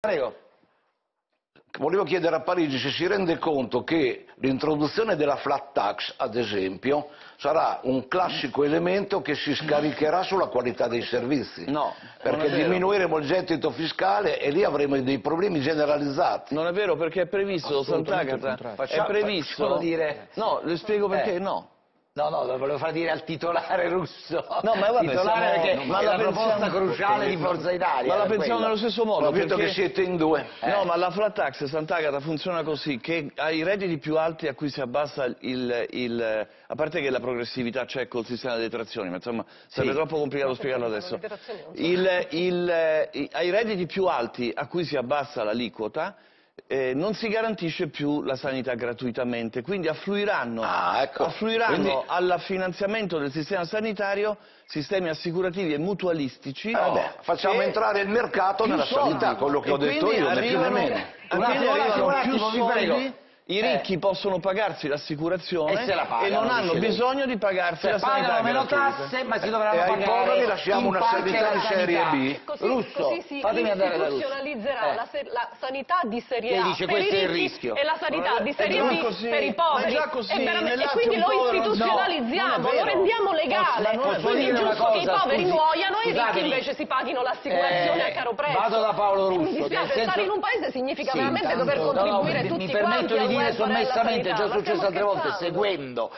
Prego. Volevo chiedere a Parigi se si rende conto che l'introduzione della flat tax, ad esempio, sarà un classico elemento che si scaricherà sulla qualità dei servizi. No, Perché diminuiremo il gettito fiscale e lì avremo dei problemi generalizzati. Non è vero perché è previsto, Sant'Agata, è previsto... dire- No, le spiego perché Eh. no. No, no, lo volevo far dire al titolare russo. No, ma vabbè, titolare siamo- perché ma è la la proposta cruciale di Forza Italia. Ma la pensiamo quella. nello stesso modo Ho visto perché... che siete in due. No, ma la flat tax Sant'Agata funziona così, che ai redditi più alti a cui si abbassa il, il- a parte che la progressività c'è col sistema di detrazioni, ma insomma sarebbe troppo complicato spiegarlo adesso. Il- il- i- ai redditi più alti a cui si abbassa l'aliquota eh, non si garantisce più la sanità gratuitamente, quindi affluiranno, Ah, ecco. affluiranno Quindi- al finanziamento del sistema sanitario sistemi assicurativi e mutualistici. Vabbè, facciamo entrare il mercato nella soldi. sanità, quello che E ho detto io, né più né arrivano- meno. a Un quindi attimo, un arrivano attimo, più un attimo, vi soldi, i Eh. ricchi possono pagarsi l'assicurazione E la pagano, non hanno bisogno di pagarsi Cioè, la sanità pagano meno tasse, ma si E dovranno ai pagare poveri lasciamo in una sanità di serie. B. Così, Russo, così si fatemi andare da Russo. istituzionalizzerà Eh. la, la sanità di serie A dice per questo è i il ricchi rischio. e la sanità di è serie B così, per i ma è poveri. già così, e, e quindi lo istituzionalizziamo, no, è lo rendiamo legale. Posso- quindi è giusto che i cosa, poveri scusi, muoiano e i ricchi invece si paghino l'assicurazione Eh, a caro prezzo. vado da Paolo E Russo, Mi dispiace, senso- stare in un paese significa Sì, veramente intanto- dover no, no, contribuire mi- tutti mi quanti permetto di dire sommessamente, è già successo altre volte, seguendo